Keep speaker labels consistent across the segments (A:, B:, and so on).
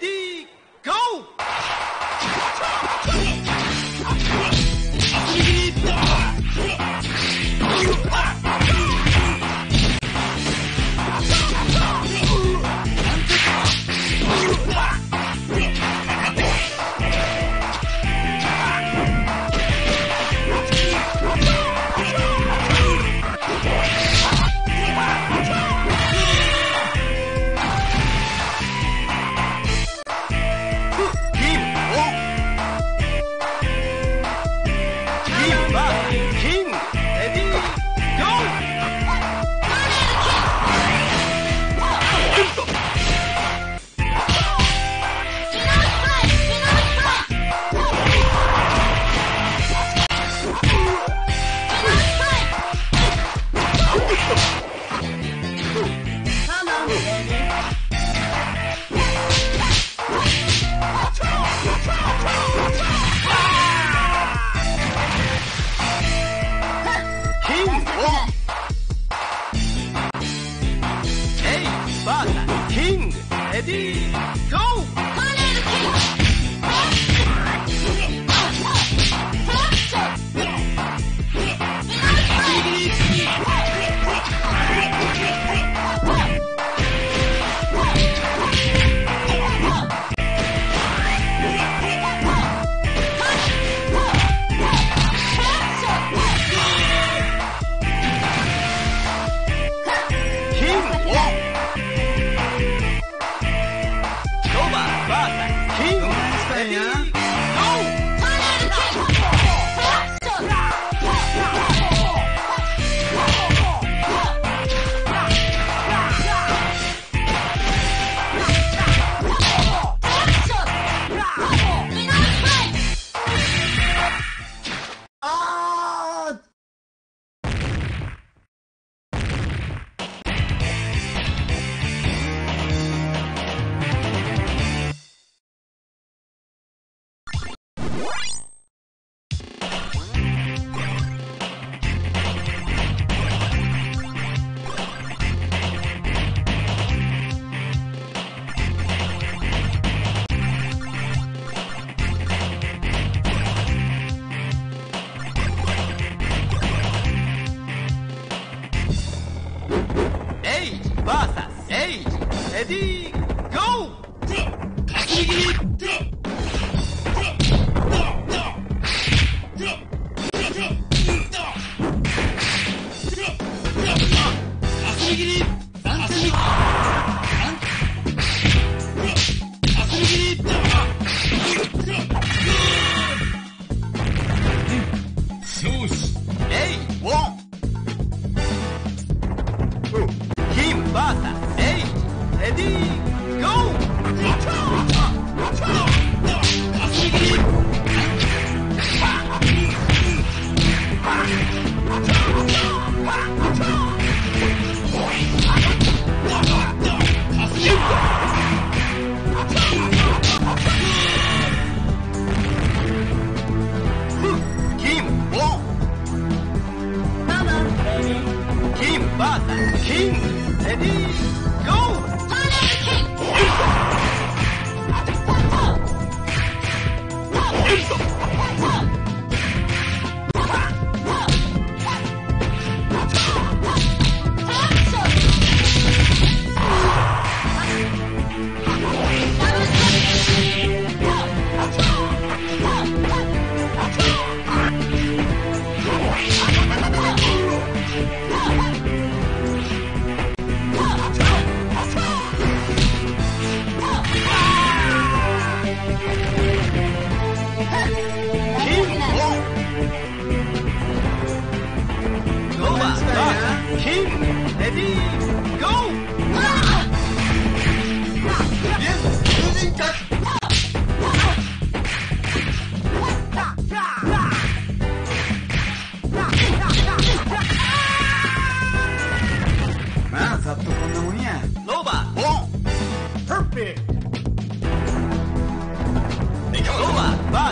A: D.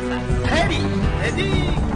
A: casa. Eddie, Eddie.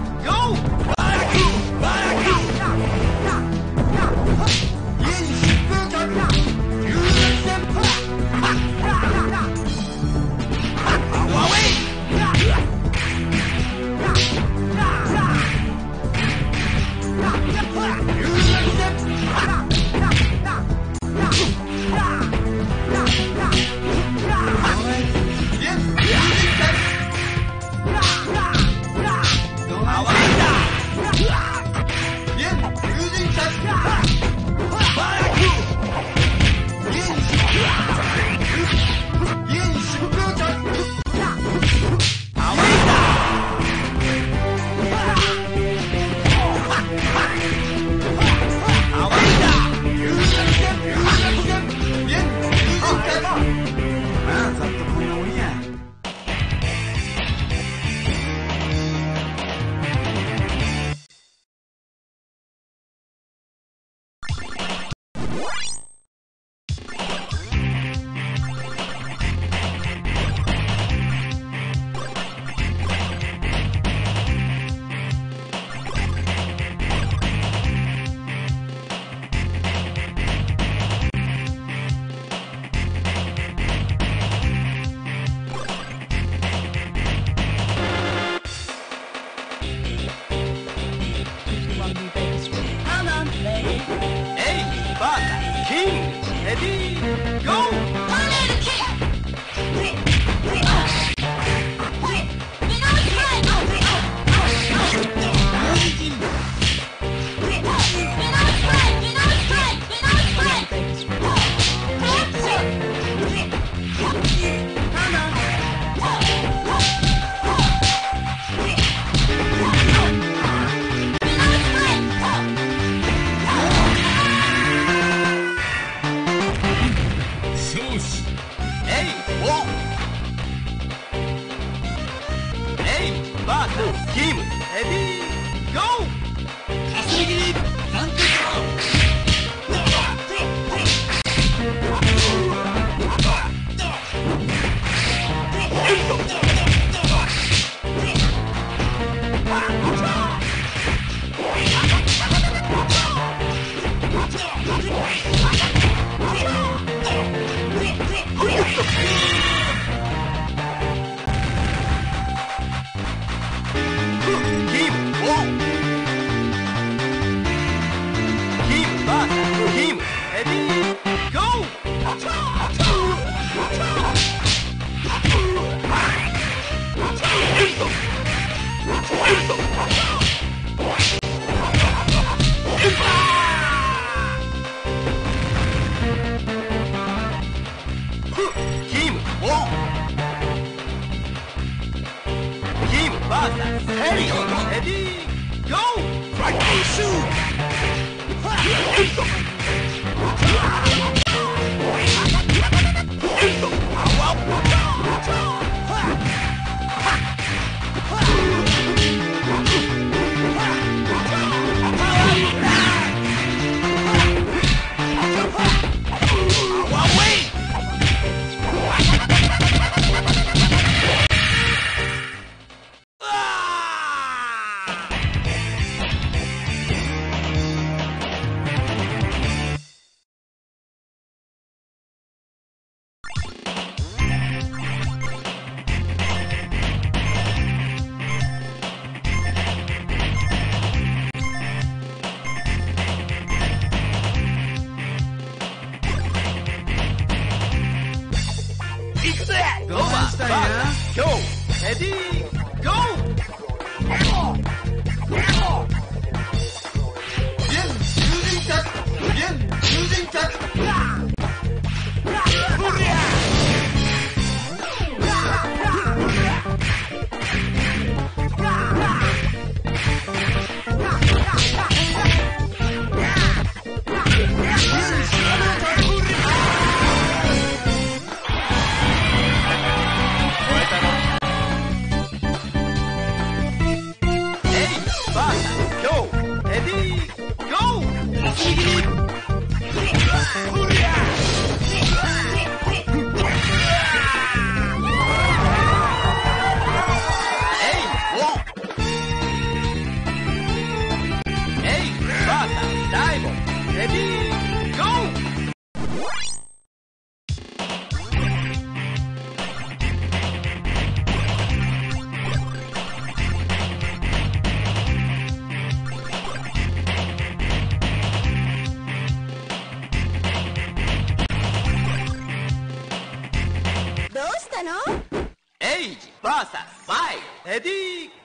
A: edik.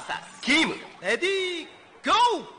A: サスキムレディーゴー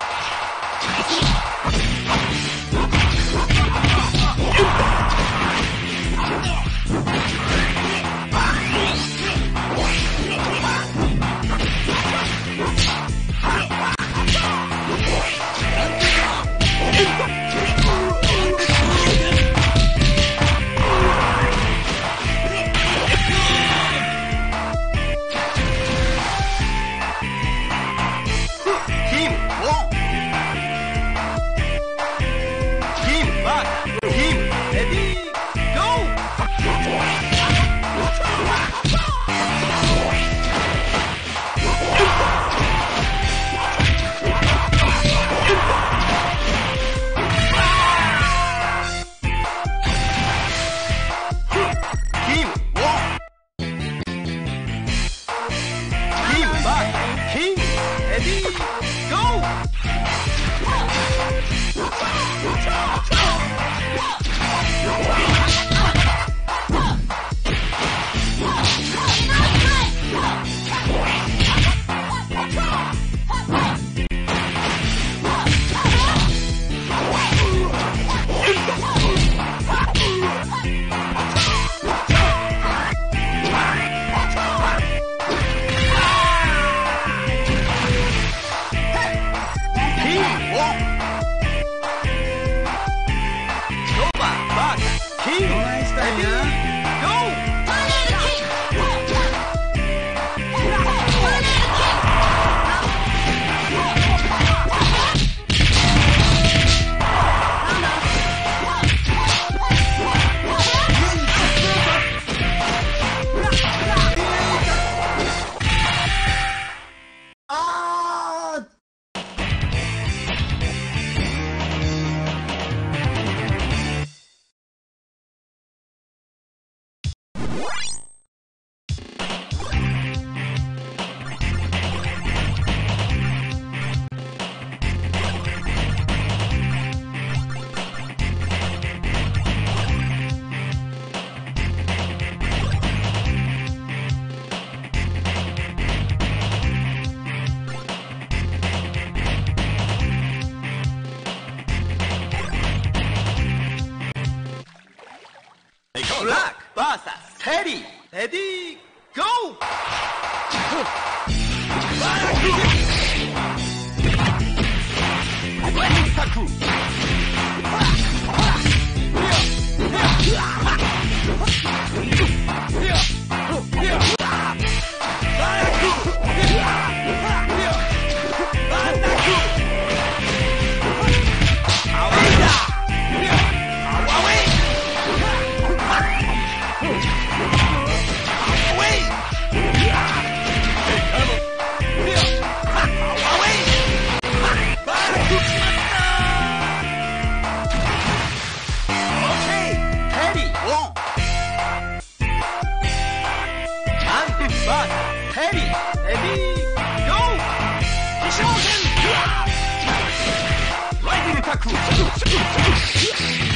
A: Yeah.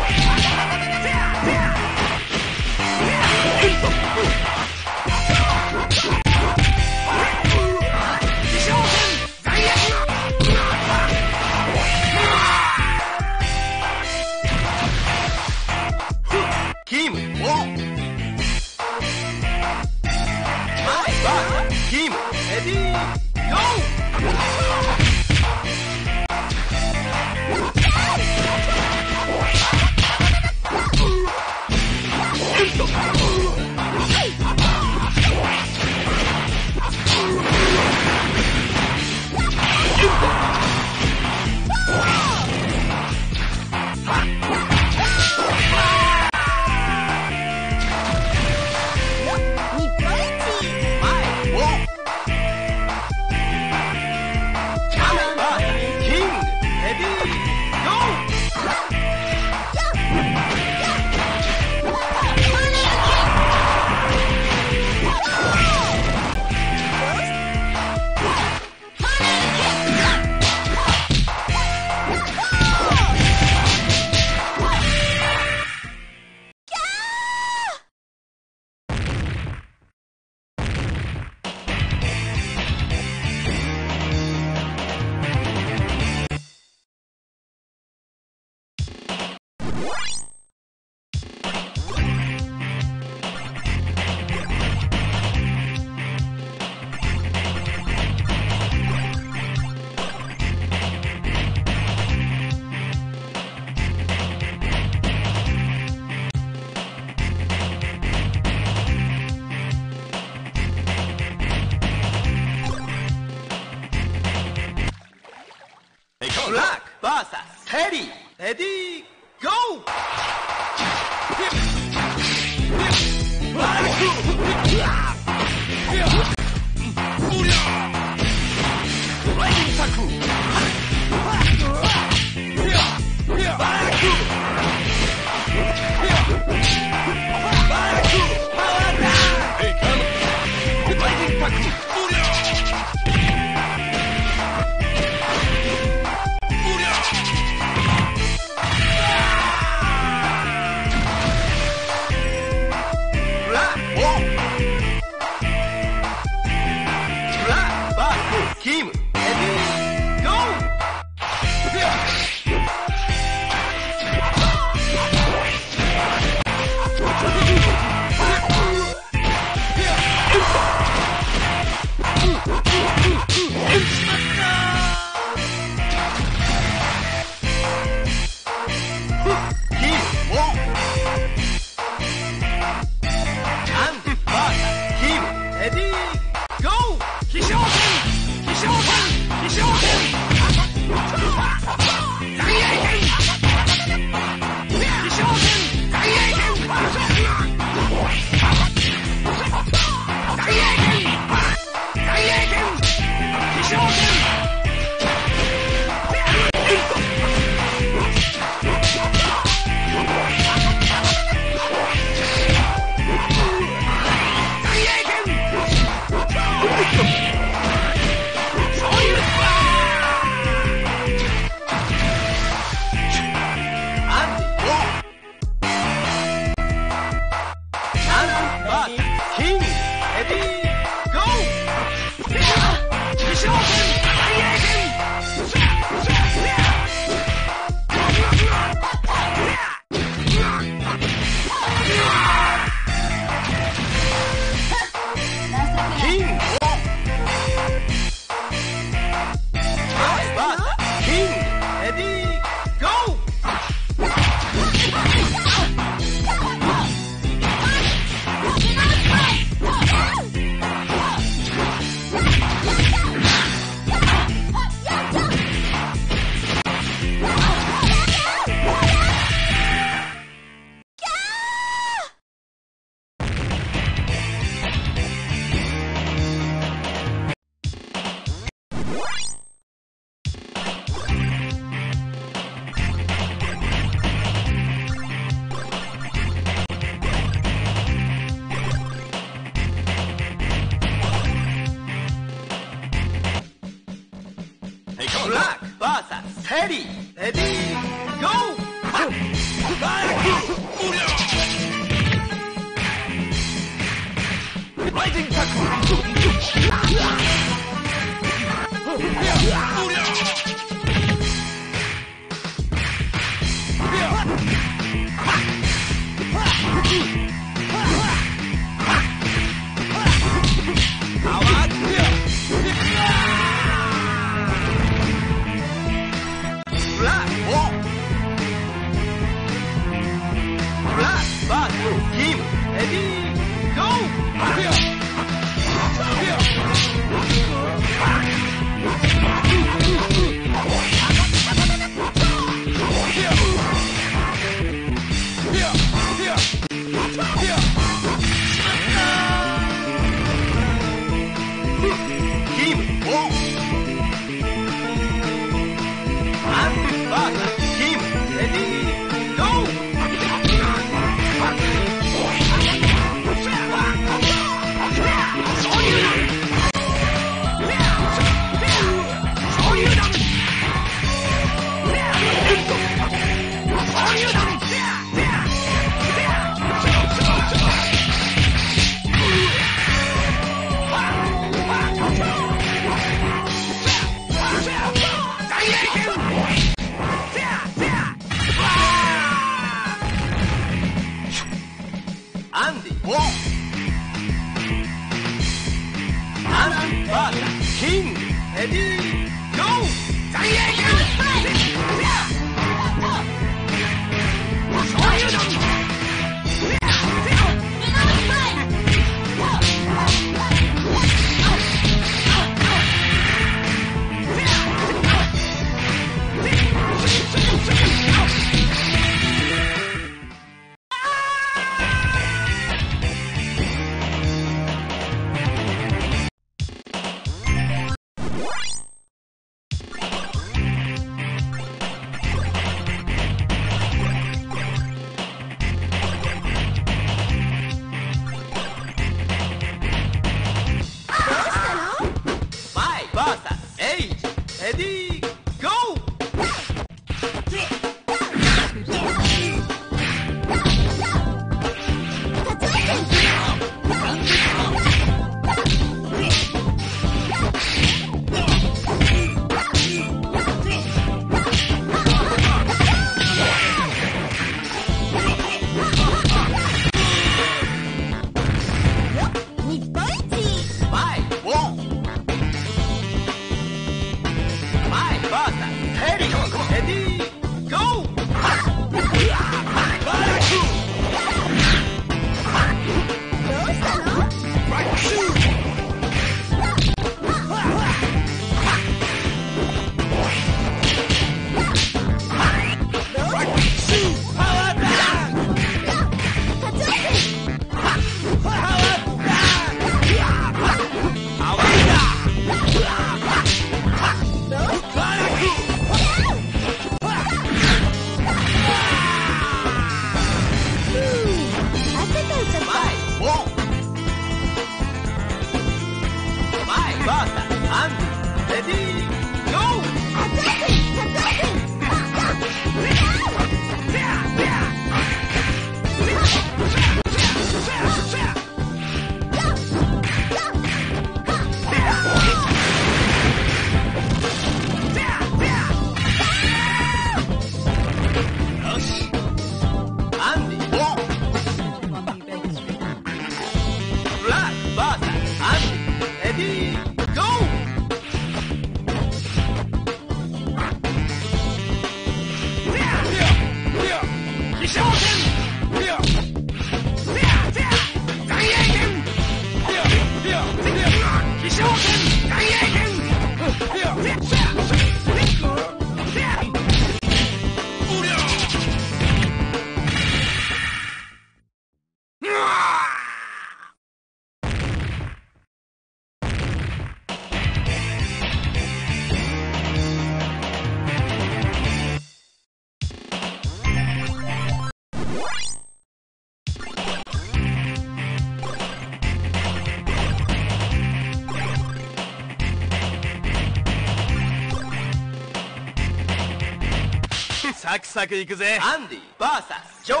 A: サ
B: クサクいくぜ。
A: アンディ VS ジョー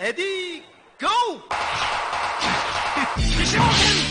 A: レディーゴー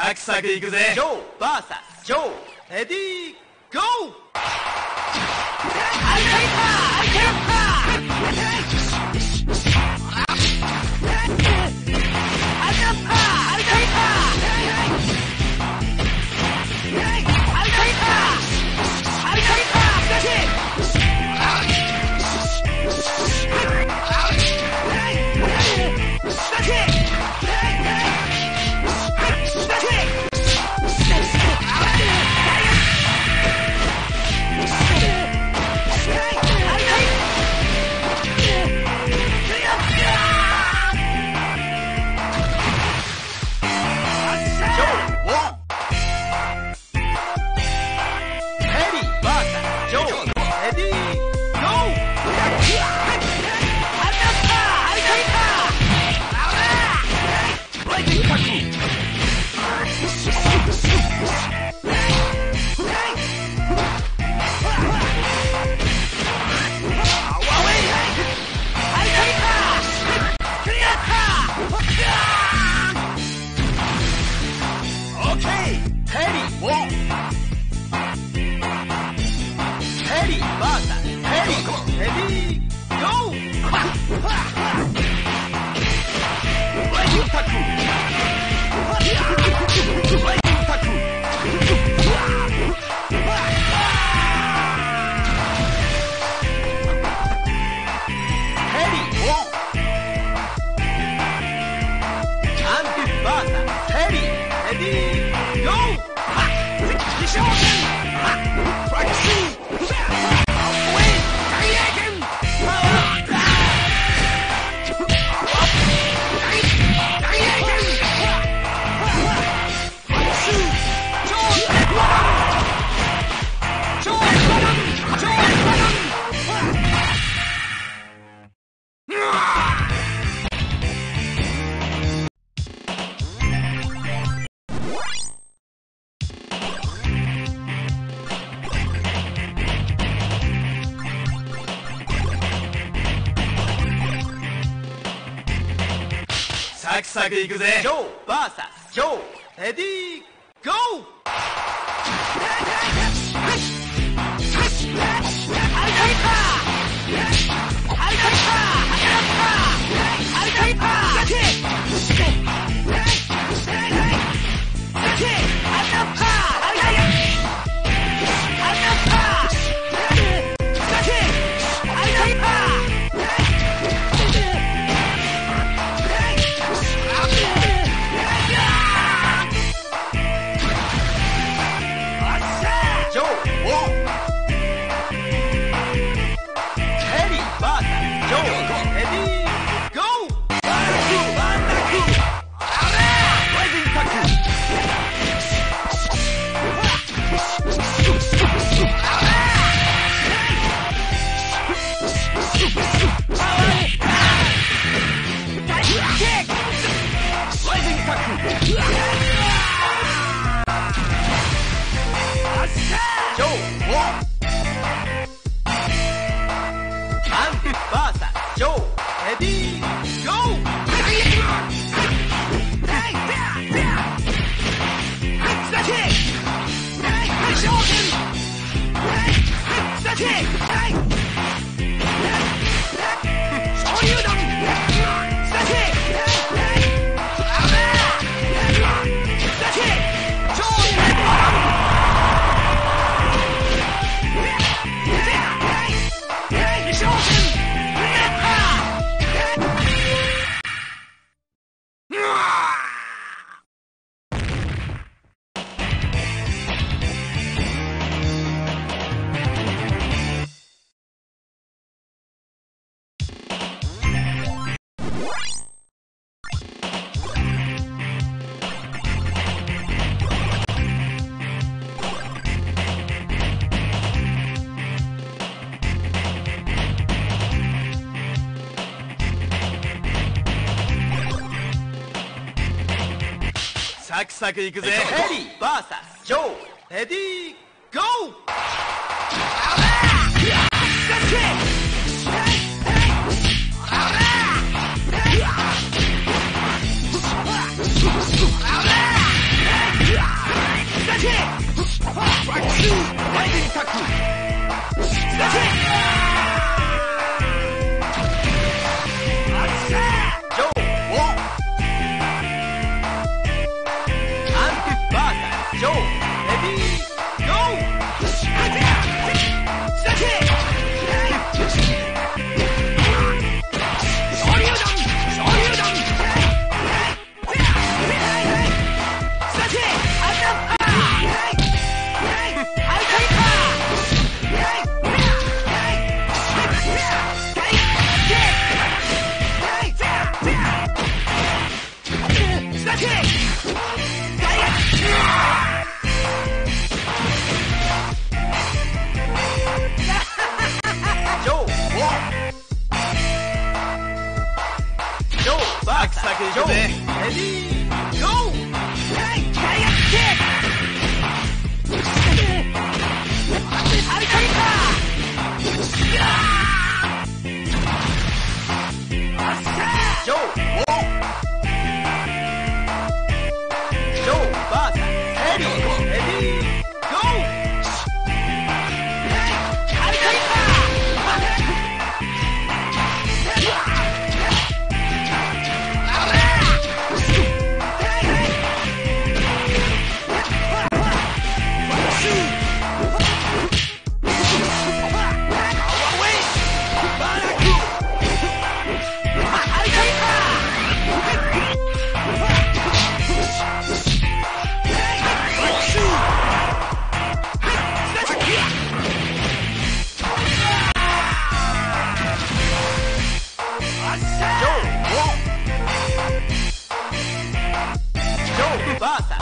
B: サクサクいくぜ。
A: ジョーバーサスジョーレディーゴー。いくぜ。ジョー VS ジョー。レディー。
B: くいくぜ。
A: エリー。VS ジョーレディーゴー。ワンツーライディングタック Basta.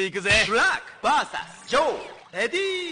A: 行くぜ。
B: ブ
A: ラックバーサスジョーエディー。